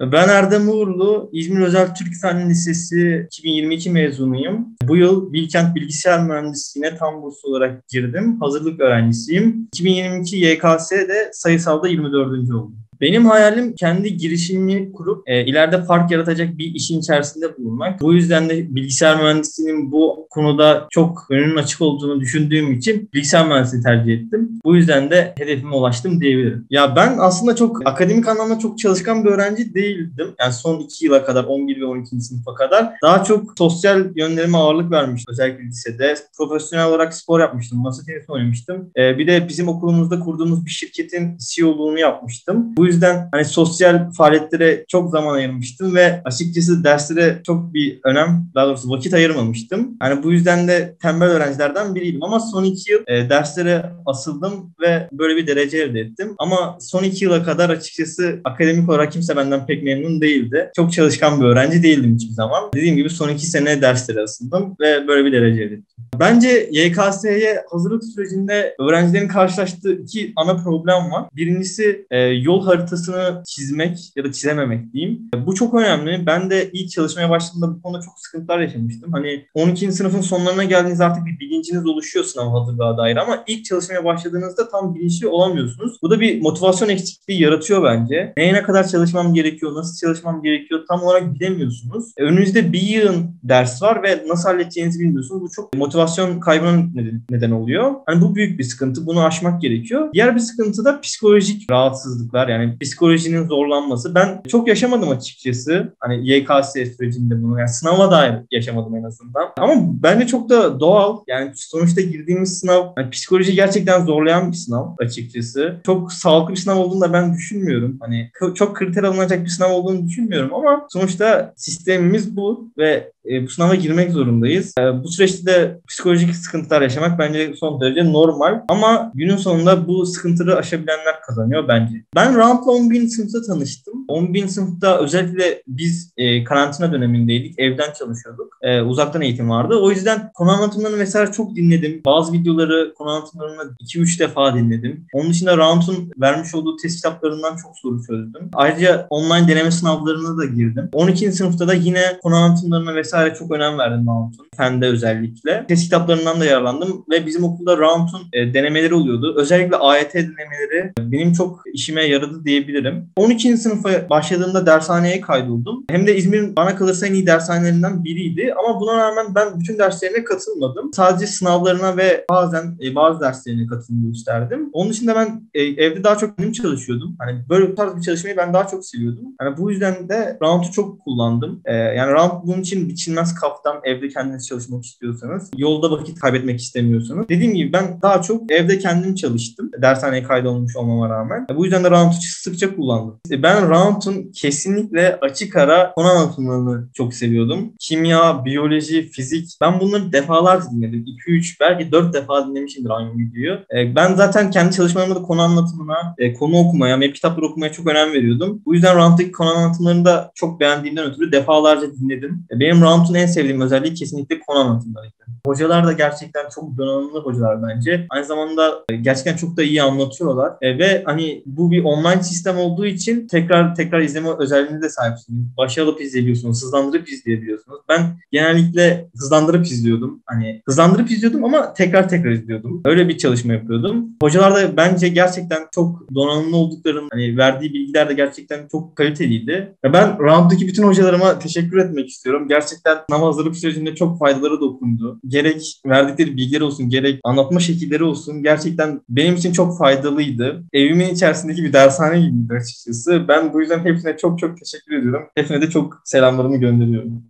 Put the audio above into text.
Ben Erdem Uğurlu, İzmir Özel Türk Fen Lisesi 2022 mezunuyum. Bu yıl Bilkent Bilgisayar Mühendisliğine tam burs olarak girdim. Hazırlık öğrencisiyim. 2022 YKS'de sayısalda 24. oldum. Benim hayalim kendi girişimini kurup e, ileride fark yaratacak bir işin içerisinde bulunmak. Bu yüzden de bilgisayar mühendisliğinin bu konuda çok önünün açık olduğunu düşündüğüm için bilgisayar mühendisliği tercih ettim. Bu yüzden de hedefime ulaştım diyebilirim. Ya ben aslında çok akademik anlamda çok çalışkan bir öğrenci değildim. Yani son iki yıla kadar 11 ve 12. sınıfa kadar daha çok sosyal yönlerime ağırlık vermiştim. Özellikle lisede. Profesyonel olarak spor yapmıştım. Masa tenisi oynamıştım. E, bir de bizim okulumuzda kurduğumuz bir şirketin CEO'luğunu yapmıştım. Bu yüzden hani sosyal faaliyetlere çok zaman ayırmıştım ve açıkçası derslere çok bir önem, daha doğrusu vakit ayırmamıştım. Hani bu yüzden de tembel öğrencilerden biriydim ama son iki yıl e, derslere asıldım ve böyle bir derece elde ettim. Ama son iki yıla kadar açıkçası akademik olarak kimse benden pek memnun değildi. Çok çalışkan bir öğrenci değildim hiçbir zaman. Dediğim gibi son iki sene derslere asıldım ve böyle bir derece elde ettim. Bence YKS'ye hazırlık sürecinde öğrencilerin karşılaştığı iki ana problem var. Birincisi e, yol haritasını çizmek ya da çizememek diyeyim. Bu çok önemli. Ben de ilk çalışmaya başladığımda bu konuda çok sıkıntılar yaşamıştım. Hani 12. sınıfın sonlarına geldiğinizde artık bir bilinciniz oluşuyor sınav hazırlığa dair ama ilk çalışmaya başladığınızda tam bilinçli olamıyorsunuz. Bu da bir motivasyon eksikliği yaratıyor bence. Neye ne kadar çalışmam gerekiyor, nasıl çalışmam gerekiyor tam olarak bilemiyorsunuz. E, önünüzde bir yığın ders var ve nasıl halledeceğinizi bilmiyorsunuz. Bu çok motivasyon kaybına neden oluyor. Hani bu büyük bir sıkıntı. Bunu aşmak gerekiyor. Diğer bir sıkıntı da psikolojik rahatsızlıklar. Yani psikolojinin zorlanması. Ben çok yaşamadım açıkçası. Hani YKS sürecinde bunu. Yani sınava dair yaşamadım en azından. Ama bence çok da doğal. Yani sonuçta girdiğimiz sınav hani psikoloji gerçekten zorlayan bir sınav açıkçası. Çok sağlıklı bir sınav olduğunu da ben düşünmüyorum. Hani çok kriter alınacak bir sınav olduğunu düşünmüyorum ama sonuçta sistemimiz bu ve e, bu sınava girmek zorundayız. E, bu süreçte de psikolojik sıkıntılar yaşamak bence son derece normal. Ama günün sonunda bu sıkıntıları aşabilenler kazanıyor bence. Ben roundla 11. sınıfta tanıştım. 11. sınıfta özellikle biz e, karantina dönemindeydik. Evden çalışıyorduk. E, uzaktan eğitim vardı. O yüzden konu anlatımlarını vesaire çok dinledim. Bazı videoları konu anlatımlarını 2-3 defa dinledim. Onun dışında Round'un vermiş olduğu test kitaplarından çok soru çözdüm. Ayrıca online deneme sınavlarına da girdim. 12. sınıfta da yine konu anlatımlarına vesaire çok önem verdim Round'un. Fende özellikle. Test kitaplarından da yararlandım ve bizim okulda Round'un e, denemeleri oluyordu. Özellikle AYT denemeleri benim çok işime yaradı diyebilirim. 12. sınıfa başladığımda dershaneye kaydoldum. Hem de İzmir'in bana kalırsa en iyi dershanelerinden biriydi. Ama buna rağmen ben bütün derslerine katılmadım. Sadece sınavlarına ve bazen e, bazı derslerine katılımı gösterdim. Onun dışında ben e, evde daha çok kendim çalışıyordum. Hani böyle tarz bir çalışmayı ben daha çok seviyordum. Yani bu yüzden de Round'u çok kullandım. E, yani Round bunun için biçilmez kaftan evde kendiniz çalışmak istiyorsanız, yolda vakit kaybetmek istemiyorsanız. Dediğim gibi ben daha çok evde kendim çalıştım. Dershaneye kaydolmuş olmama rağmen. Bu yüzden de Round'u sıkça kullandım. Ben Round'un kesinlikle açık ara konu anlatımlarını çok seviyordum. Kimya, biyoloji, fizik. Ben bunları defalarca dinledim. 2-3 belki 4 defa dinlemişimdir aynı videoyu. E, ben zaten kendi çalışmalarımda da konu anlatımına, e, konu okumaya, web kitapları okumaya çok önem veriyordum. Bu yüzden Round'daki konu anlatımlarını da çok beğendiğimden ötürü defalarca dinledim. E, benim Round'un en sevdiğim özelliği kesinlikle konu anlatımlarıydı. Hocalar da gerçekten çok donanımlı hocalar bence. Aynı zamanda gerçekten çok da iyi anlatıyorlar. ve hani bu bir online sistem olduğu için tekrar tekrar izleme özelliğine de sahipsiniz. Başa alıp izleyebiliyorsunuz, hızlandırıp izleyebiliyorsunuz. Ben genellikle hızlandırıp izliyordum. Hani hızlandırıp izliyordum ama tekrar tekrar izliyordum. Öyle bir çalışma yapıyordum. Hocalar da bence gerçekten çok donanımlı olduklarının hani verdiği bilgiler de gerçekten çok kaliteliydi. Ve ben rounddaki bütün hocalarıma teşekkür etmek istiyorum. Gerçekten sınav hazırlık sürecinde çok faydaları dokundu. Gerek verdikleri bilgiler olsun, gerek anlatma şekilleri olsun gerçekten benim için çok faydalıydı. Evimin içerisindeki bir dershane gibiydi açıkçası. Ben bu yüzden hepsine çok çok teşekkür ediyorum. Hepsine de çok selamlarımı gönderiyorum.